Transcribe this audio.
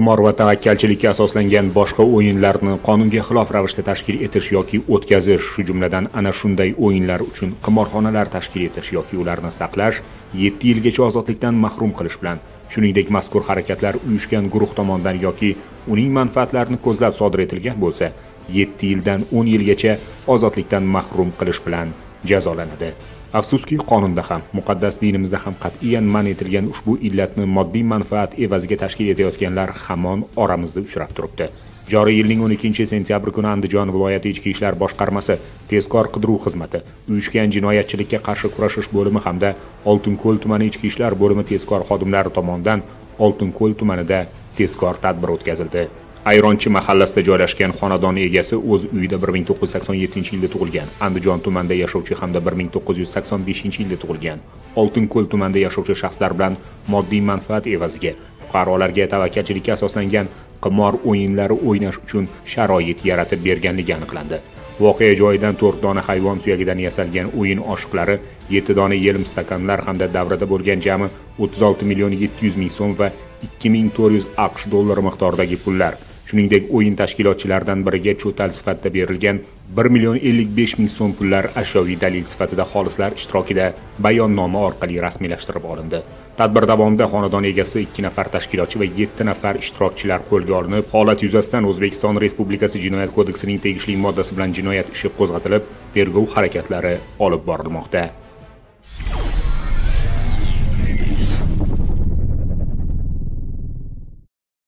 qimor va tavakkalchilikka asoslangan boshqa o'yinlarni qonunga xilof ravishda tashkil etish yoki o'tkazish shu jumladan ana shunday o'yinlar uchun qimorxonalar tashkil etish yoki ularni saqlash 7 yilgacha ozodlikdan mahrum qilish bilan shuningdek mazkur harakatlar uyushgan guruh tomonidan yoki uning manfaatlarini ko'zlab sodir etilgan bo'lsa 7 yildan 10 yilgacha ozodlikdan mahrum qilish bilan jazolanadi. Afsuski qonunda ham muqaddas dinimizda ham qat'iyan man etilgan ushbu illatni moddiy manfaat evaziga tashkil etayotganlar hamon oramizda uchrab turibdi. Joriy yilning 12 sentyabr kuni andijon viloyati ichki ishlar boshqarmasi tezkor qidiruv xizmati uyushgan jinoyatchilikka qarshi kurashish bo'limi hamda oltinko'l tumani ichki ishlar bo'limi tezkor xodimlari tomonidan oltinko'l tumanida tezkor tadbir o'tkazildi. Ayronchi mahallasida joylashgan xonadon egasi o'z uyida 1987 yilda tug'ilgan. Andijon tumanida yashovchi hamda 1985 yilda tug'ilgan. Oltinko'l tumanida yashovchi shaxslar bilan moddiy manfaat evaziga fuqarolarga tavakkalchilikka asoslangan qimor o'yinlari o'ynash uchun sharoit yaratib berganligi aniqlandi. Voqea joyidan 4 dona hayvon suyagidan yasalgan o'yin oshiqlari 7 dona yelim stakanlar hamda davrada bo'lgan jami 36 million 700 ming so'm va 2400 aqsh dollari miqdoridagi pullar shuningdek o'yin tashkilotchilaridan biriga cho'tal sifatida berilgan 1 million 55 ming so'm pullar ashyoviy dalil sifatida xolislar ishtirokida bayonnoma orqali rasmiylashtirib olindi. Tadbir davomida xonadon egasi 2 nafar tashkilotchi va 7 nafar ishtirokchilar qo'lga olinib holat yuzasidan o'zbekiston respublikasi jinoyat kodeksining tegishli moddasi bilan jinoyat ishi qo'zg'atilib tergov harakatlari olib borilmoqda.